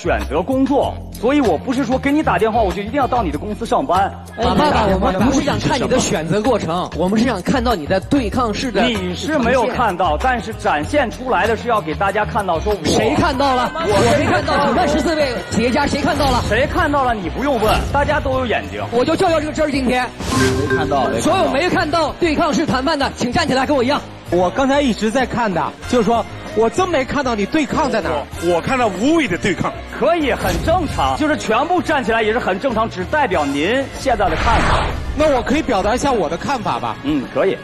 选择工作，所以我不是说给你打电话我就一定要到你的公司上班。爸爸，我们不是想看你的选择过程，我们是想看到你在对抗式的。你是没有看到，但是展现出来的是要给大家看到，说我谁看到了？我没看到。请问十四位企业家谁看到了？谁看到了？你不用问，大家都有眼睛。我就就要这个真儿，今天没看到。所有没看到对抗式谈判的，请站起来跟我一样。我刚才一直在看的，就是说。我真没看到你对抗在哪儿，我看到无谓的对抗，可以很正常，就是全部站起来也是很正常，只代表您现在的看法。那我可以表达一下我的看法吧？嗯，可以。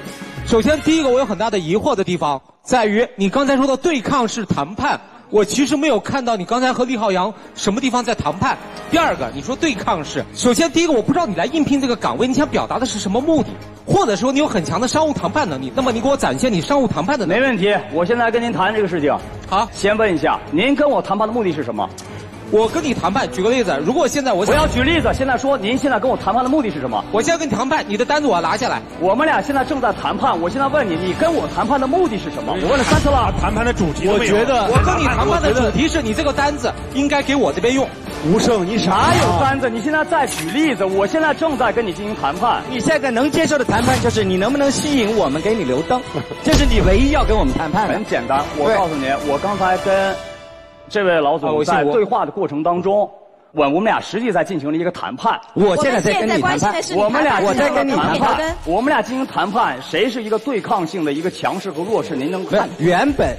首先，第一个我有很大的疑惑的地方在于，你刚才说的对抗是谈判。我其实没有看到你刚才和李浩洋什么地方在谈判。第二个，你说对抗是，首先第一个我不知道你来应聘这个岗位，你想表达的是什么目的，或者说你有很强的商务谈判能力，那么你给我展现你商务谈判的能力。没问题，我现在跟您谈这个事情。好，先问一下，您跟我谈判的目的是什么？我跟你谈判，举个例子，如果现在我我要举例子，现在说您现在跟我谈判的目的是什么？我现在跟你谈判，你的单子我要拿下来。我们俩现在正在谈判，我现在问你，你跟我谈判的目的是什么？我问了三次了。谈判的主题我觉得我跟你谈判的主题是你这个单子应该给我这边用。吴胜，你哪有单子？你现在在举例子，我现在正在跟你进行谈判。你现在能接受的谈判就是你能不能吸引我们给你留灯，这是你唯一要跟我们谈判的。很简单，我告诉你，我刚才跟。这位老总在对话的过程当中，我我们俩实际在进行了一个谈判。我现在在跟你谈判，我们俩我在跟你谈判，我们俩进行谈判，谁是一个对抗性的一个强势和弱势？您能看？原本。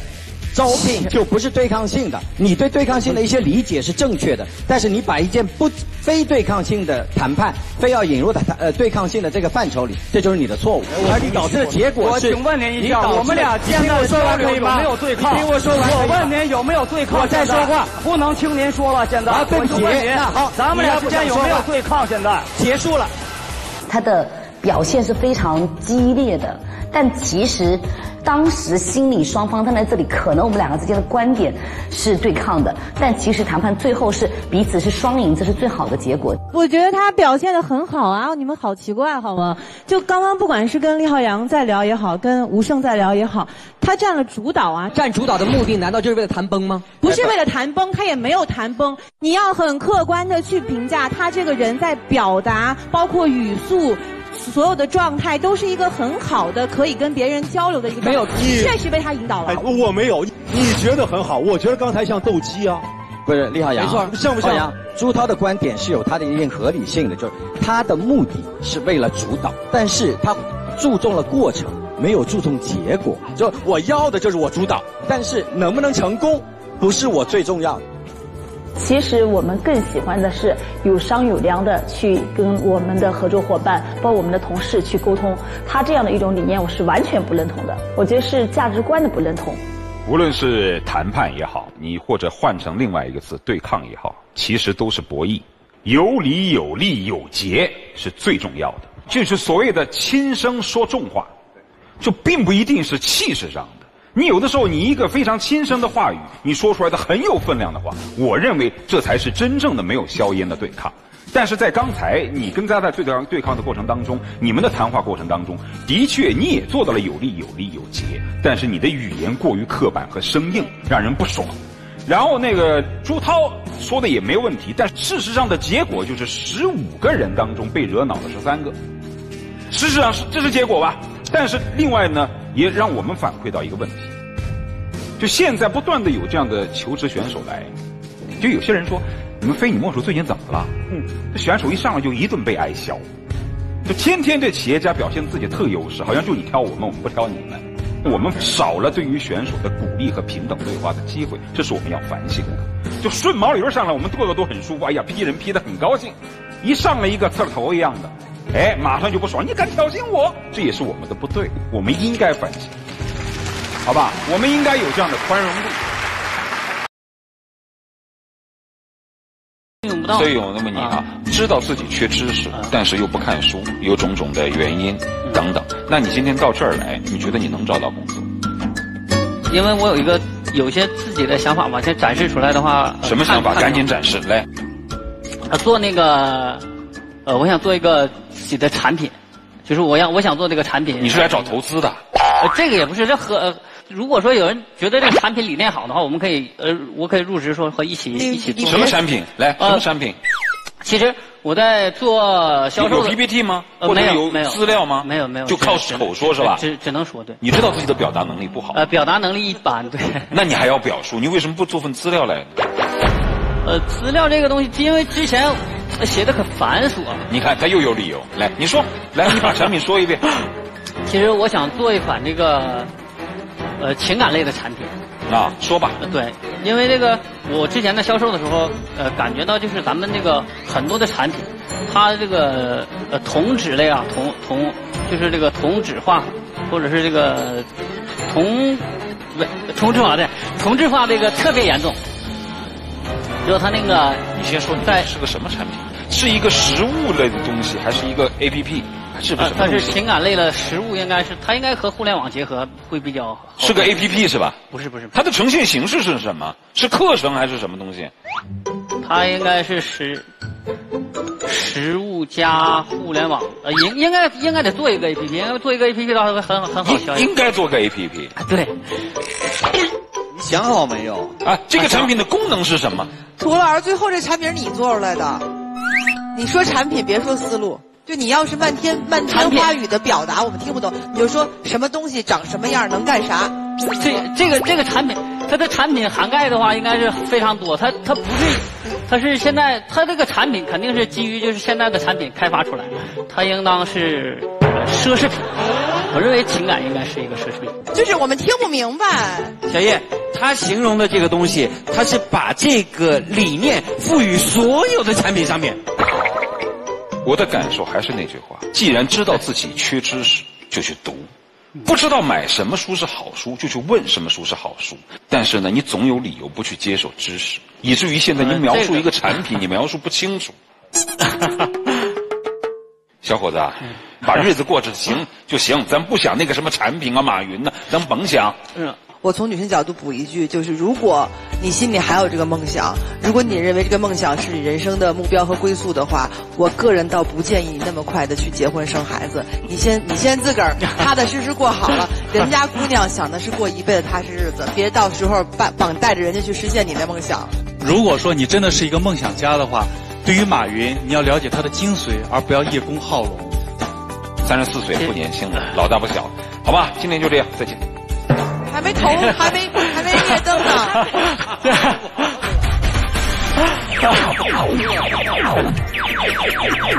招聘就不是对抗性的，你对对抗性的一些理解是正确的，但是你把一件不非对抗性的谈判，非要引入的呃对抗性的这个范畴里，这就是你的错误，而你导致的结果是。我请问您一下，我们俩现在说完可以吗？没有对抗。听我说完。我问您有没有对抗？我在说话，不能听您说了。现在。啊，对不起。好，咱们俩之间有没有对抗？现在结束了。他的表现是非常激烈的，但其实。当时心理双方站在这里，可能我们两个之间的观点是对抗的，但其实谈判最后是彼此是双赢，这是最好的结果。我觉得他表现的很好啊，你们好奇怪好吗？就刚刚不管是跟李浩洋在聊也好，跟吴胜在聊也好，他占了主导啊。占主导的目的难道就是为了谈崩吗？不是为了谈崩，他也没有谈崩。你要很客观的去评价他这个人在表达，包括语速。所有的状态都是一个很好的，可以跟别人交流的一个。没有，你确实被他引导了。我没有，你觉得很好，我觉得刚才像斗鸡啊。不是李浩洋，没错，像不像？朱涛的观点是有他的一定合理性的，就是他的目的是为了主导，但是他注重了过程，没有注重结果。就我要的就是我主导，但是能不能成功，不是我最重要的。其实我们更喜欢的是有商有量的去跟我们的合作伙伴，包括我们的同事去沟通。他这样的一种理念，我是完全不认同的。我觉得是价值观的不认同。无论是谈判也好，你或者换成另外一个词对抗也好，其实都是博弈。有理有利有节是最重要的，就是所谓的轻声说重话，就并不一定是气势上的。你有的时候，你一个非常轻声的话语，你说出来的很有分量的话，我认为这才是真正的没有硝烟的对抗。但是在刚才你跟他在对抗对抗的过程当中，你们的谈话过程当中，的确你也做到了有利有利有节，但是你的语言过于刻板和生硬，让人不爽。然后那个朱涛说的也没有问题，但事实上的结果就是十五个人当中被惹恼的十三个，事实上是这是结果吧？但是另外呢？也让我们反馈到一个问题，就现在不断的有这样的求职选手来，就有些人说，你们非你莫属最近怎么了？嗯，这选手一上来就一顿被挨削，就天天这企业家表现自己特优势，好像就你挑我们，我们不挑你们，我们少了对于选手的鼓励和平等对话的机会，这是我们要反省的。就顺毛驴上来，我们个个都很舒服，哎呀，批人批的很高兴，一上来一个刺头一样的。哎，马上就不爽！你敢挑衅我，这也是我们的不对，我们应该反省，好吧？我们应该有这样的宽容度。所以有那么你啊，知道自己缺知识，但是又不看书，有种种的原因等等。那你今天到这儿来，你觉得你能找到工作？因为我有一个有些自己的想法嘛，先展示出来的话。什么想法？赶紧展示来。啊，做那个，呃，我想做一个。自己的产品，就是我要我想做这个产品。你是来找投资的？呃，这个也不是，这和呃如果说有人觉得这个产品理念好的话，我们可以呃，我可以入职说和一起一起做。什么产品？来，什么产品？其实我在做销售有 PPT 吗？呃，或者没有没有资料吗？没有没有，就靠口说是吧？只只能说对。你知道自己的表达能力不好？呃，表达能力一般，对。那你还要表述？你为什么不做份资料来？呃，资料这个东西，因为之前写的可繁琐。你看他又有理由，来，你说，来，你把产品说一遍。其实我想做一款这个，呃，情感类的产品。啊，说吧。对，因为这个我之前在销售的时候，呃，感觉到就是咱们这个很多的产品，它这个呃同质类啊，同同就是这个同质化，或者是这个同不同质化对，同质化这个特别严重。就它那个，你先说，你在是个什么产品？是一个实物类的东西，还是一个 A P P？是不是？它是情感类的实物，应该是它应该和互联网结合会比较好。是个 A P P 是吧？不是不是。它的呈现形式是什么？是课程还是什么东西？它应该是食食物加互联网，呃，应应该应该得做一个 A P P，因为做一个 A P P 的话会很很好销。应该做个 A P P。对。你想好没有？啊，这个产品的功能是什么？涂老师，最后这产品是你做出来的，你说产品别说思路，就你要是漫天漫天花语的表达，我们听不懂，你就说什么东西长什么样，能干啥。这这个这个产品，它的产品涵盖的话应该是非常多，它它不是，它是现在它这个产品肯定是基于就是现在的产品开发出来，它应当是奢侈品。我认为情感应该是一个奢侈品。就是我们听不明白。小叶，他形容的这个东西，他是把这个理念赋予所有的产品上面。我的感受还是那句话：既然知道自己缺知识，就去读；不知道买什么书是好书，就去问什么书是好书。但是呢，你总有理由不去接受知识，以至于现在你描述一个产品，你描述不清楚。小伙子，把日子过着行就行，咱不想那个什么产品啊，马云呢，咱甭想。嗯，我从女性角度补一句，就是如果你心里还有这个梦想，如果你认为这个梦想是你人生的目标和归宿的话，我个人倒不建议你那么快的去结婚生孩子。你先，你先自个儿 踏踏实实过好了，人家姑娘想的是过一辈子踏实日子，别到时候绑绑带着人家去实现你的梦想。如果说你真的是一个梦想家的话。对于马云，你要了解他的精髓，而不要叶公好龙。三十四岁不年轻了，老大不小，好吧，今天就这样，再见。还没投，还没还没灭灯呢。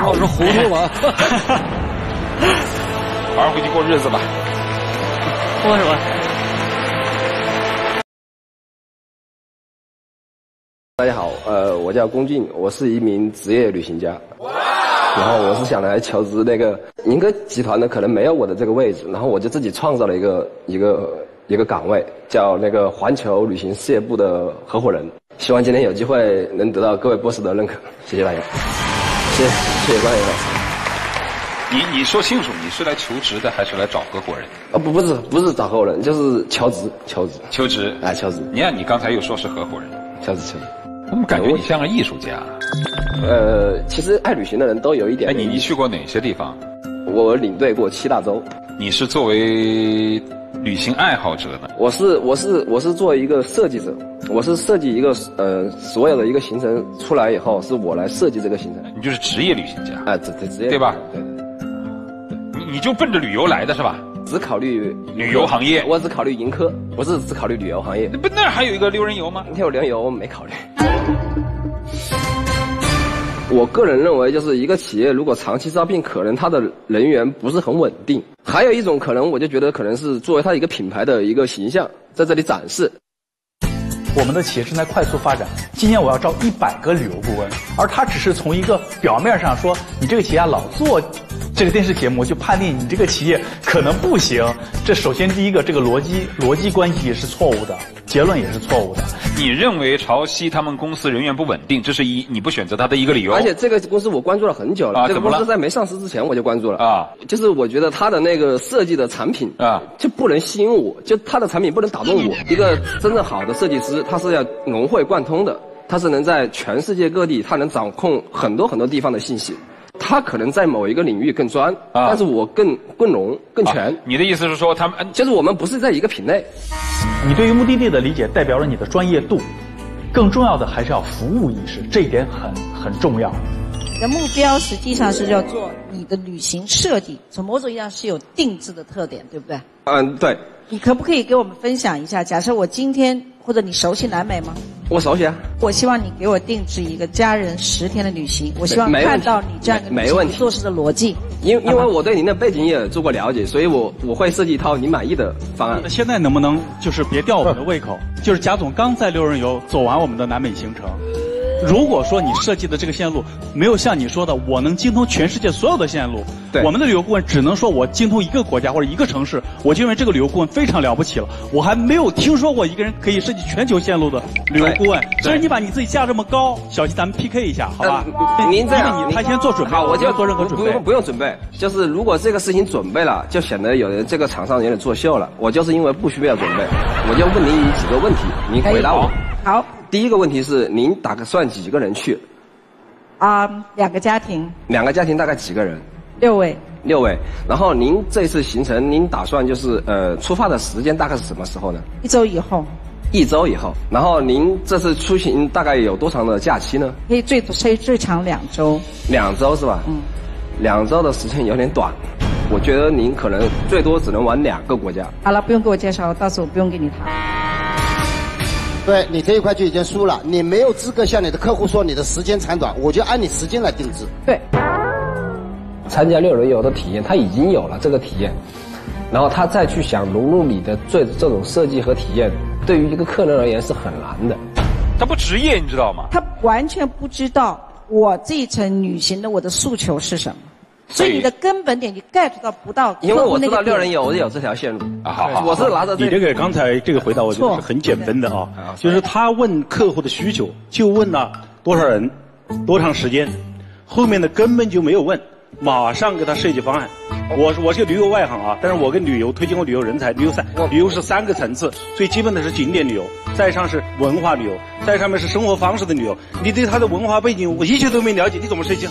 我是糊涂了。好好回去过日子吧。过什么？大家好，呃，我叫龚俊，我是一名职业旅行家，然后我是想来求职那个宁哥集团的，可能没有我的这个位置，然后我就自己创造了一个一个一个岗位，叫那个环球旅行事业部的合伙人。希望今天有机会能得到各位 boss 的认可，谢谢大家，谢谢谢谢关迎。你你说清楚，你是来求职的还是来找合伙人？啊不不是不是找合伙人，就是求职求职求职啊求职。你看你刚才又说是合伙人，求职求职。怎么感觉你像个艺术家？呃，其实爱旅行的人都有一点。哎，你你去过哪些地方？我领队过七大洲。你是作为旅行爱好者呢？我是我是我是作为一个设计者，我是设计一个呃所有的一个行程出来以后，是我来设计这个行程。你就是职业旅行家啊，职职业对吧？对。你你就奔着旅游来的是吧？只考虑旅游行业，我只考虑盈科，不是只考虑旅游行业。那不那还有一个六人游吗？六人游我没考虑。我个人认为，就是一个企业如果长期招聘，可能它的人员不是很稳定。还有一种可能，我就觉得可能是作为它一个品牌的一个形象，在这里展示。我们的企业正在快速发展，今年我要招一百个旅游顾问，而他只是从一个表面上说你这个企业老做这个电视节目，就判定你这个企业可能不行。这首先第一个，这个逻辑逻辑关系是错误的，结论也是错误的。你认为潮汐他们公司人员不稳定，这是一你不选择他的一个理由。而且这个公司我关注了很久了，这个公司在没上市之前我就关注了啊。就是我觉得他的那个设计的产品啊，就不能吸引我，就他的产品不能打动我。一个真正好的设计师，他是要融会贯通的，他是能在全世界各地，他能掌控很多很多地方的信息。他可能在某一个领域更专，啊但是我更更浓更全。你的意思是说，他们就是我们不是在一个品类。你对于目的地的理解代表了你的专业度，更重要的还是要服务意识，这一点很很重要。你的目标实际上是要做你的旅行设计，从某种意义上是有定制的特点，对不对？嗯，对。你可不可以给我们分享一下？假设我今天或者你熟悉南美吗？我熟悉啊。我希望你给我定制一个家人十天的旅行，我希望看到你这样没问题做事的逻辑。因因为我对您的背景也做过了解，所以我我会设计一套您满意的方案。现在能不能就是别吊我们的胃口？就是贾总刚在六人游走完我们的南美行程。如果说你设计的这个线路没有像你说的，我能精通全世界所有的线路，对，我们的旅游顾问只能说我精通一个国家或者一个城市，我就认为这个旅游顾问非常了不起了。我还没有听说过一个人可以设计全球线路的旅游顾问。所以你把你自己架这么高，小心咱们 PK 一下，好吧？您这样，他先做准备，好，我就做任何准备。不用不用准备，就是如果这个事情准备了，就显得有人这个场上有点作秀了。我就是因为不需要准备，我就问您几个问题，您回答我。好。第一个问题是，您打算几个人去？啊，两个家庭。两个家庭大概几个人？六位。六位。然后您这次行程，您打算就是呃，出发的时间大概是什么时候呢？一周以后。一周以后。然后您这次出行大概有多长的假期呢？可以最最最长两周。两周是吧？嗯。两周的时间有点短，我觉得您可能最多只能玩两个国家。好了，不用给我介绍，到时候不用跟你谈。对你这一块就已经输了，你没有资格向你的客户说你的时间长短，我就按你时间来定制。对，参加六轮游的体验，他已经有了这个体验，然后他再去想融入你的这这种设计和体验，对于一个客人而言是很难的。他不职业，你知道吗？他完全不知道我这一层旅行的我的诉求是什么。所以你的根本点你 get 到不到，因为我知道六人游有这条线路啊，好好，我是拿着你这个刚才这个回答我觉得是很简单的啊，就是他问客户的需求，就问了多少人，多长时间，后面的根本就没有问，马上给他设计方案。我我是个旅游外行啊，但是我跟旅游推荐过旅游人才，旅游三旅游是三个层次，最基本的是景点旅游，再上是文化旅游，再上面是生活方式的旅游。你对他的文化背景我一切都没了解，你怎么设计？